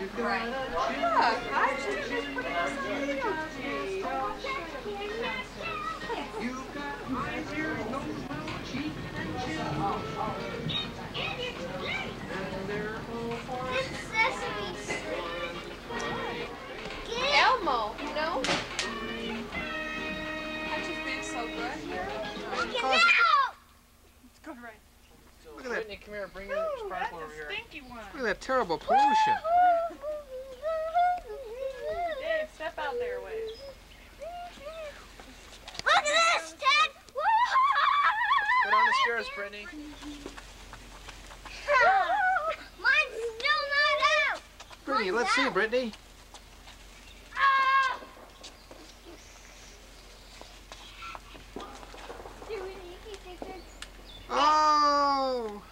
Right. Yeah, I should just put it You've got eyes, ears, nose, cheek, and chin. And they're all for It's Sesame Street. Elmo! Go right. Look at that. Brittany, come here. Bring your sparkle over here. Stinky one. Look at that terrible pollution. Dave, step out there, wait. Look at this, Ted! Go down the stairs, Brittany. Mine's still not out! Brittany, let's see, Brittany. Ah! Oh!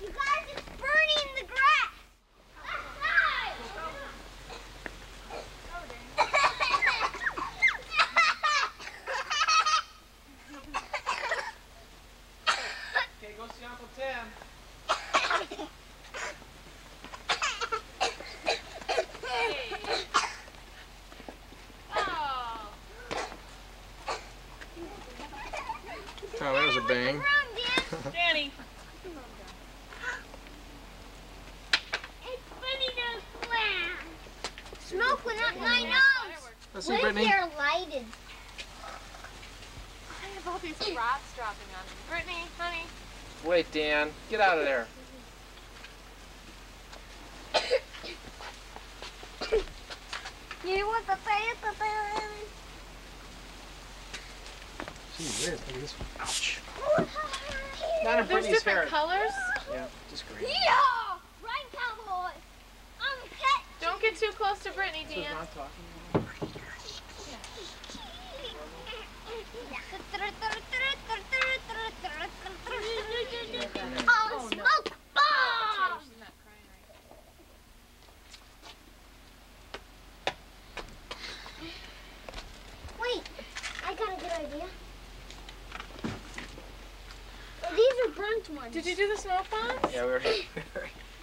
You guys, it's burning the grass! Okay, go see Uncle Tim. Oh. That was. Danny. It's funny to flash. Smoke went up my nose. Let's see, What if Brittany. they're lighted? I have all these rocks dropping on me. Brittany, honey. Wait, Dan. Get out of there. You want the paper? Gee whiz, look at this one. Ouch. Not in There's Brittany's hair. different colors. Yeah, just green. Yeah! Right, cowboy! I'm set! Don't get too close to Brittany, This is Dan. not talking. Oh, smoke bomb! She's not crying right Wait, I got a good idea. These ones. Did you do the snow bombs? Yeah, we were. we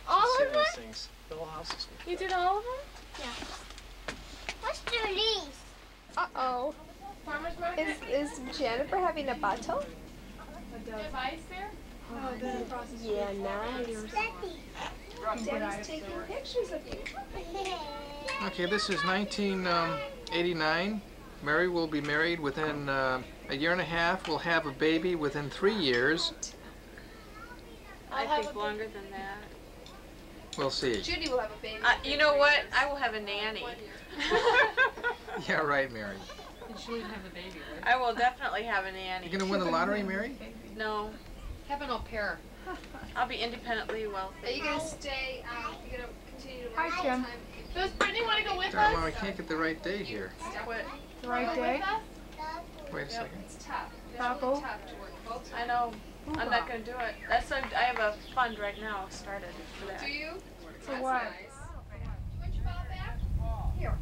all of saying them? things. The whole house is. You did all of them? Yeah. Let's do these. Uh-oh. Farmer's market? Is, is Jennifer having a battle? Device there? Yeah, nice. Betty. Debbie's taking pictures of you. Okay, this is 1989. Mary will be married within uh, a year and a half. We'll have a baby within three years. I'll I think longer than that. We'll see. Judy will have a baby. Uh, you know what? I will have a nanny. Yeah, right, Mary. And she wouldn't have a baby, right? I will definitely have a nanny. You're gonna win the lottery, Mary? No, Have an au pair. I'll be independently wealthy. Are wealthy. you gonna stay? Um, you gonna continue to work Hi, full Jim. time? Does Brittany want to go with Darn, well, us? I can't get the right date here. What? The right day? Wait a second. It's tough. It's really tough to work full time. I know. I'm not gonna do it. That's why I have a fund right now started for that. Do you? For That's what? nice. You want your ball back? Here.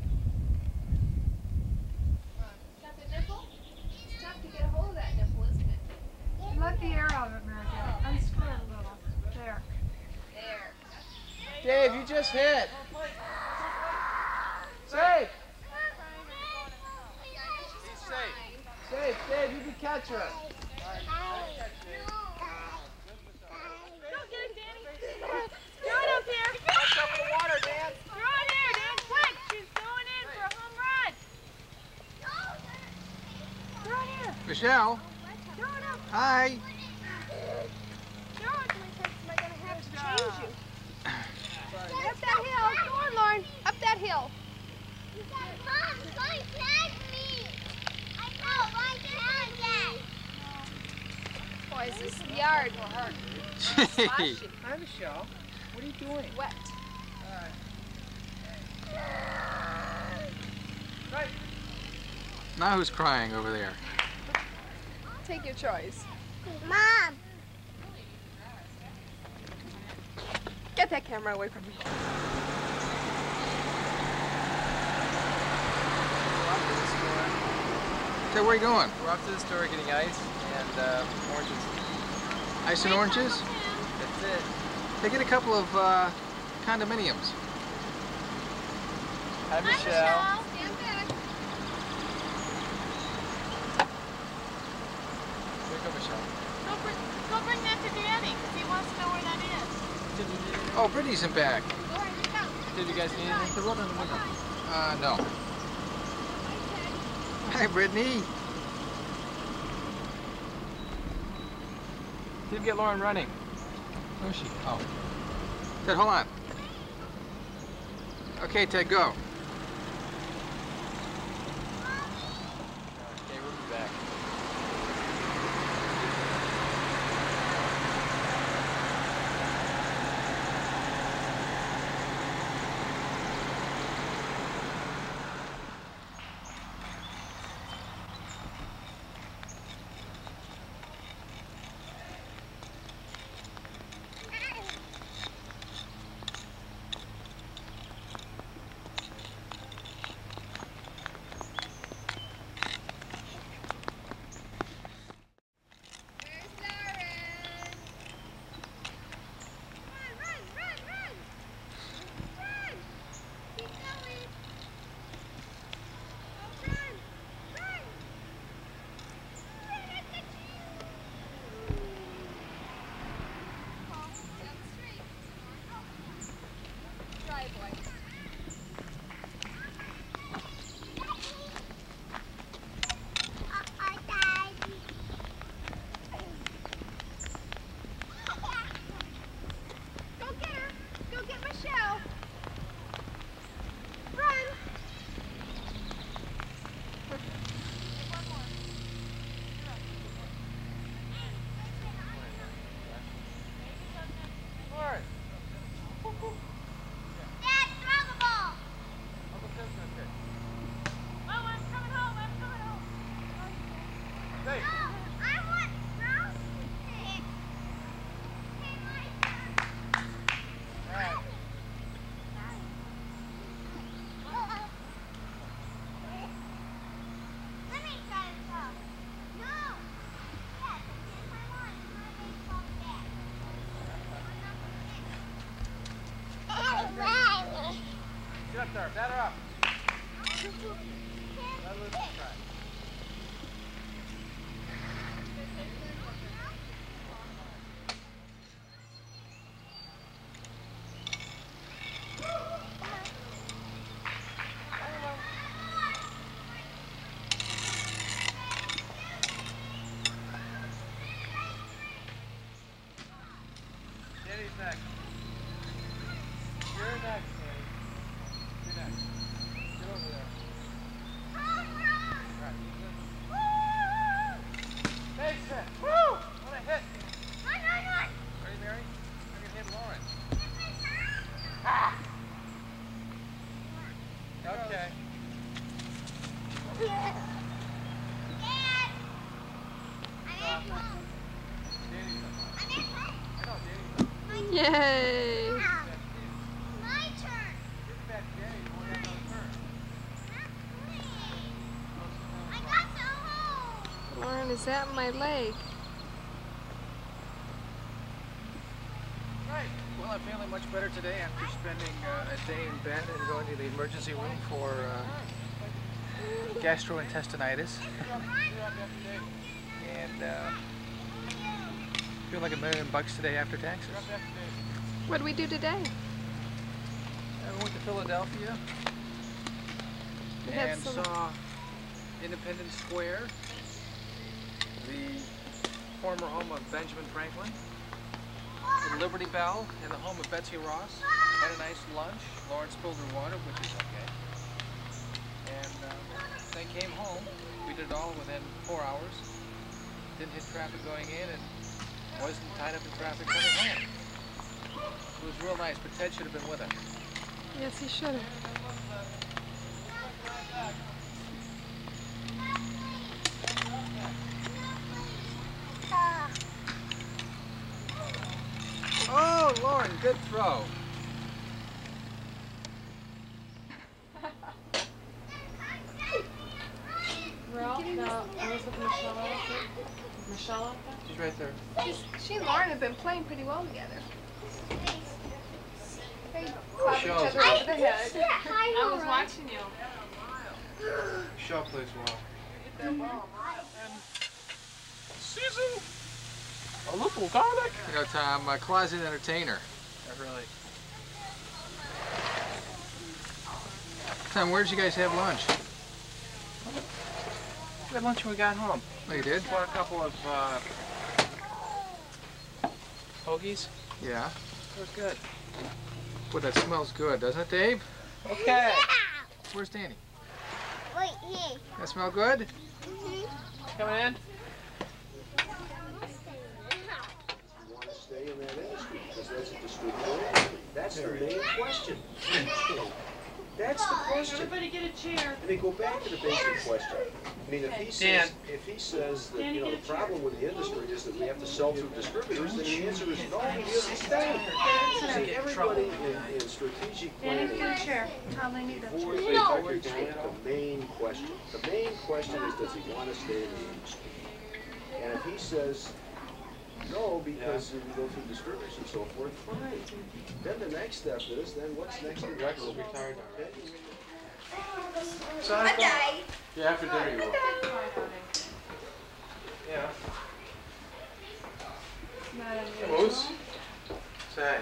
Got the nipple? It's tough to get a hold of that nipple, isn't it? Let the air out of it, Mary Jo. Unscrew it a little. There. There. Dave, you just hit. Safe. Safe, Dave, you can catch her. Michelle. Hi. Up that hill. Go on, Lauren. Up that hill. Mom, don't tag me. I know, why tag that? Boys, this yard Gee. Hi, Michelle. What are you doing? wet. Now who's crying over there? Take your choice. Mom. Get that camera away from me. We're off to the store. Okay, where are you going? We're off to the store getting ice and uh, oranges. Ice and oranges? That's it. They get a couple of uh, condominiums. Hi, Michelle. Stand back. Here you go, Michelle. Go bring, go bring that to Danny, because he wants to know where that is. Oh, Brittany's in back. Lauren, you go. Did you guys need anything to run on the window? Uh, no. Hi, Brittany. Didn't get Lauren running. Where is she? Oh. Ted, hold on. Okay, Ted, go. There. Batter up. Next. You're next, Danny. You're next. Get over there. Right. Mason! Woo! What a hit! Run, run, run. Ready, Mary? I'm gonna hit Lauren. Okay. Dad. I'm at home. Danny's up. I'm at home. I know, Danny's up. My turn. Lauren, is that my leg? Right. Well, I'm feeling much better today after spending uh, a day in bed and going to the emergency room for uh, gastrointestinitis. and uh, feel like a million bucks today after taxes. What do we do today? I went to Philadelphia We and saw Independence Square, the former home of Benjamin Franklin, the Liberty Bell, and the home of Betsy Ross. Had a nice lunch. Lawrence spilled her water, which is okay. And uh, then came home. We did it all within four hours. Didn't hit traffic going in and wasn't tied up in traffic coming home. It was real nice, but Ted should have been with us. Yes, he should have. Oh, Lauren, good throw. Ralph, no, I was with Michelle. Michelle out? She's right there. She's, she and Lauren have been playing pretty well together. They clap each other over the head. I was watching you. Shaw plays well. Season? A little garlic. You know, Tom, a closet entertainer. I really. Tom, where did you guys have lunch? We had lunch when we got home. Oh, you did? Bought a couple of uh, hoagies. Yeah. It was good. Boy, that smells good, doesn't it, Dave? Okay. Where's Danny? Wait, here. That smell good? Mm-hmm. Coming in? want in that industry because that's a distributor. That's the main question. That's the question. Everybody get a chair. I mean, go back to the basic question. I mean, if he says, if he says that, you know, the problem with the industry is that we have to sell through distributors, then the answer is no, he doesn't stay. See, everybody in, in strategic Danny, planning, get a chair. Tom, they need a before chair. they always take the main question. The main question is, does he want to stay in the industry? And if he says, no, because we go through distributors and so forth, fine. Then the next step is, then what's next? in Rex is the- retired Okay? Sonic. Yeah, after dinner you will. Yeah. Hey, Moose. Say.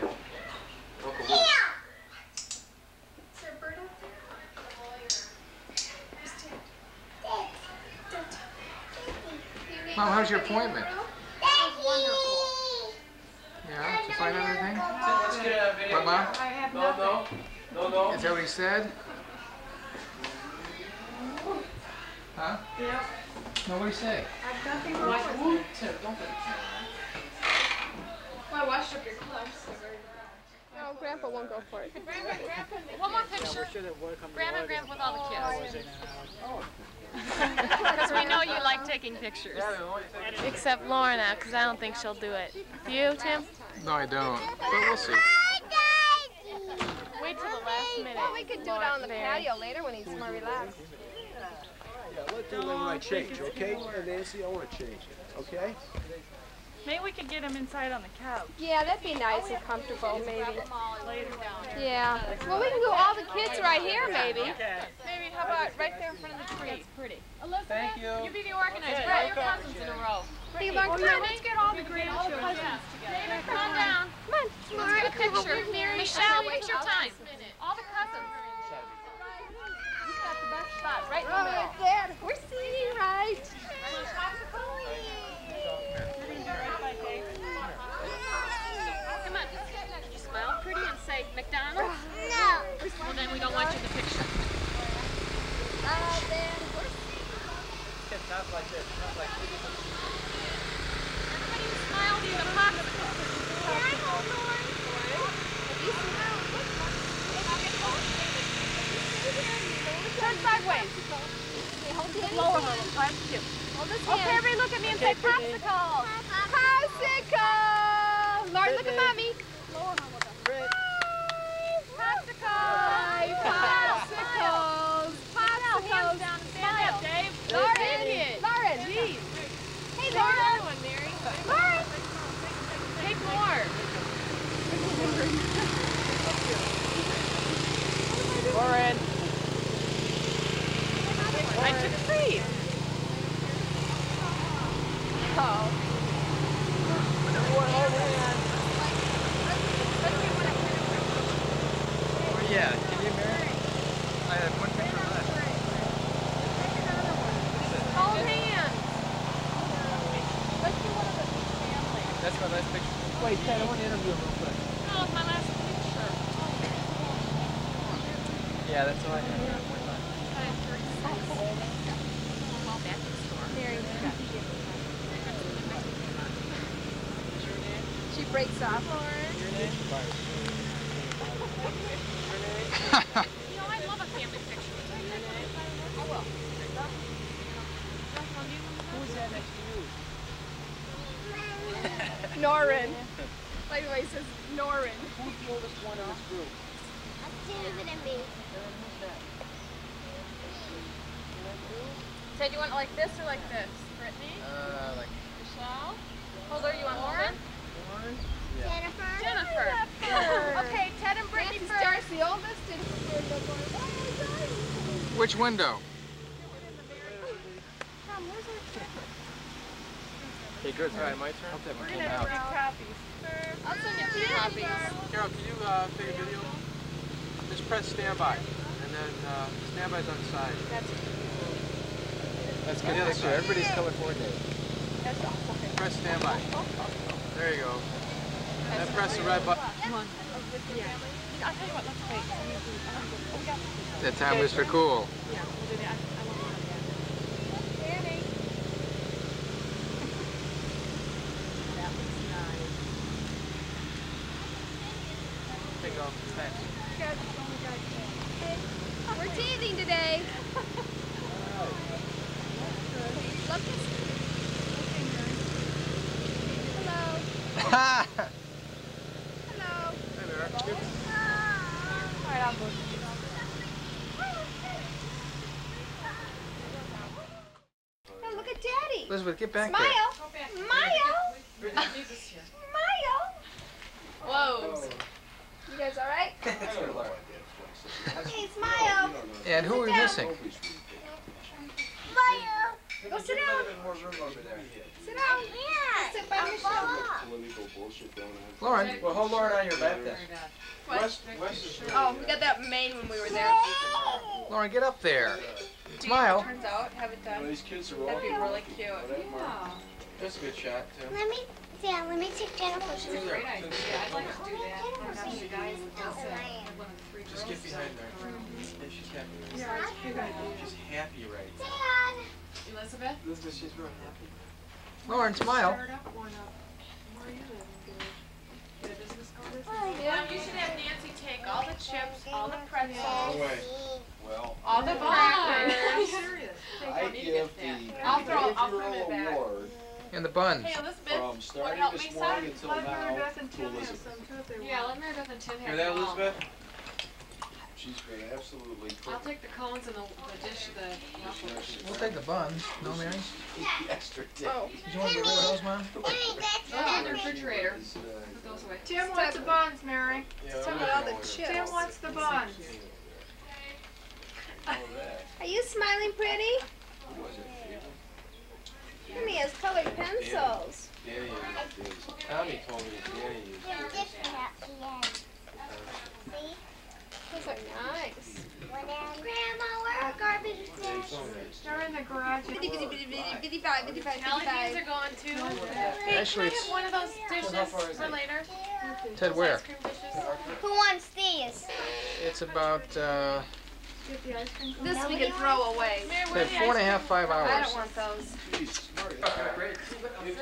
Uncle Moose. Is there a bird out there? Where's Ted? Mom, how's your appointment? Wonderful. Yeah? Did you find anything? Let's get a video. What, Mom? I have No, no. No, no. Is that what he said? Huh? Yeah. No, what did he say? I've nothing wrong with it. Tim, don't be. Well, I washed up your clothes. so very No, Grandpa won't go for it. One more picture. Grandma and Grandpa with all the kids. Oh. Because oh. we know you like taking pictures. Except Lorna, because I don't think she'll do it. Do you, Tim? No, I don't. But we'll see. Wait till the last minute. Well, we could do it out on the patio later when he's more relaxed. Yeah, let them know when I change, okay? And Nancy, I want to change, okay? Maybe we could get him inside on the couch. Yeah, that'd be nice and comfortable, maybe. Later. Yeah. Well, we can do all the kids right here, maybe. Maybe how about right there in front of the tree? That's pretty. Elizabeth, Thank you. you be the organizer. Put all your cousins in a row. Hey, Lauren, come on, let's get all the grandchildren. grandchildren. David, come on down. Come on. Let's get a picture. Michelle, picture time. All the cousins. You've got the best spot, right in the middle. We're seeing right. Come on. You smile pretty and say McDonald's. No. We don't want you in the picture. Uh, then we're Not like this. Not like this. Everybody smile to you. The popsicle. Turn sideways. Lower her. Hold this hand. Okay, everybody look at me and say popsicle. Popsicle. Lauren, look at mommy. Lower her. Popsicle. Popsicles. Popsicles. Smile. Dave. Lauren. Lauren. Hey, Lauren. one, Mary. Lauren. Take more. Lauren. I took a seat. Oh. Well, yeah. Can you, Mary? I have one picture left. Hold hands. That's my last picture. Wait, Ted, I want to interview him real quick. Oh, it's my last picture. Yeah, that's all I have. One time. Well, back to the store. She breaks off. You know, I love a family picture. I will. Who's that next to you? Norin. By the way, it says Norin. Who's the oldest one in this group? David and me. Ted, you want like this or like this? Brittany? Uh, like Michelle? Hold her, you want Lauren? Lauren? Yeah. Jennifer. Jennifer. Okay, Ted and Brittany first. Darcy, oldest, and Which window? Okay, good. All right, my turn. I'll take We're my gonna phone have out. three copies. I'll send you two copies. Carol, can you uh, take a video? Just press standby, and then uh, standby's on the side. That's That's Yeah, good that's picture. Everybody's color coordinated. that's awesome. Press standby. There you go. Then press the red button. Come on. Yeah. I'll tell you what, let's wait. I'm do- I'm gonna- we got this. That time was for cool. Yeah, we'll do that. I, I want one of that. Danny. That looks nice. Take it off. Thanks. We're teething today. Look this. Hello. Hello. Hey there. All right, I'll go. Oh, look at Daddy. Elizabeth, get back there. Smile. Smile. Smile. Whoa. You guys all right? Hey, smile. And who are we missing? Smile. Go sit down. more room over there. Sit down. Yeah. Sit by Michelle. Political bullshit going. Lauren. Well, hold Lauren on your back then. West, West Oh, we got that main when we were there. Lauren, get up there. Smile. Turns out, have it done. These kids are all. That'd be really cute. Yeah. That's a good shot, too. Let me, yeah, let me take Jennifer's picture. Great idea. I'd like to do that. And have the guys oh, that. Just get behind there. Yeah, she's happy. Yeah, She's happy right now. Dad. Elizabeth? Elizabeth, she's real happy. Lauren, smile. Start up one up. Where are you living, dude? Get a business card or something? Yeah, you should have Nancy take all the chips, all the pretzels, way. Well, all the I'm crackers. serious. I give the I'll throw- I'll throw behavioral it back. award And the buns. Hey, Elizabeth, from starting help this me, morning son? until Let now Meredith and to Tim have Elizabeth. some too if they Yeah, want. let Meredith and Tim have Hear that, all. Elizabeth? She's been absolutely I'll take the cones and the, the dish, the waffles. We'll take the buns. No, Mary? Extra dick. Oh. Did you want to get rid of those, Mom? the refrigerator. Put those away. Tim wants the buns, Mary. Yeah, Tim, all the chips. Tim wants the buns. Are you smiling pretty? Who was has colored pencils. Danny. Tommy told me that Danny used They're different at the end. See? Those are nice. Grandma, where are garbage dishes? They're in the garage. Bitty, bitty, bitty, bitty, bitty five, bitty five, bitty Jelly beans five. are going too. Hey, Actually, can I it's- have one of those dishes how far is for it? later? Ted, Those where? Ice cream dishes. Who wants these? It's about, uh, Get the ice cream. This we can throw away. Mary, where Ted, are the four and a ice half, five I don't want those. Jesus, Marty. Great. You too.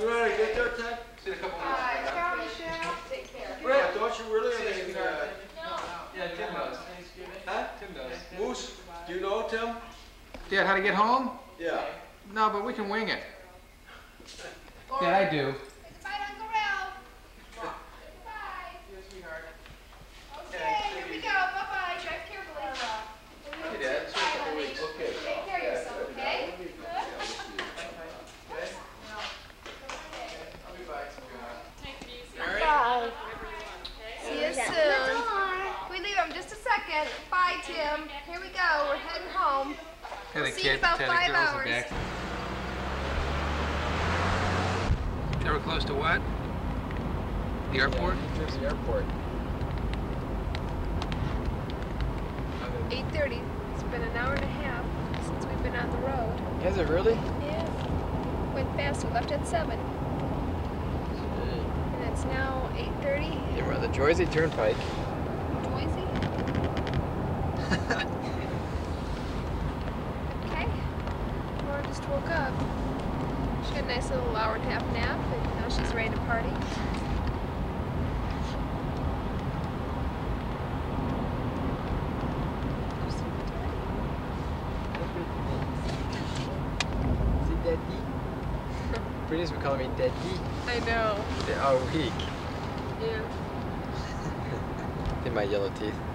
You ready to get there, Ted? See you in a couple minutes. Ciao, Michelle. Take care. Brett, don't you really? think, uh, Yeah, Tim does. Huh? Tim does. Moose, do you know Tim? Dad, how to get home? Yeah. No, but we can wing it. Yeah, I do. Bye, Uncle Ralph. Bye. Okay, here we go. Bye-bye. Drive carefully. Hey, Dad. See you in a couple weeks. Okay. Take care of yourself, okay? Take it easy. Bye. See you soon. We leave him just a second. Bye, Tim. Here we go. We're heading home. Ted, the See kid, about five girls hours. back. Ever close to what? The airport? New Jersey Airport. 8.30. It's been an hour and a half since we've been on the road. Is it really? Yeah. Went fast. We left at 7. And it's now 8.30. Yeah, we're on the Jersey Turnpike. Noisy. okay. Laura just woke up. She had a nice little hour and a half nap, and now she's ready to party. Brittany's been calling me Daddy I know. all week. Yeah. In my yellow teeth.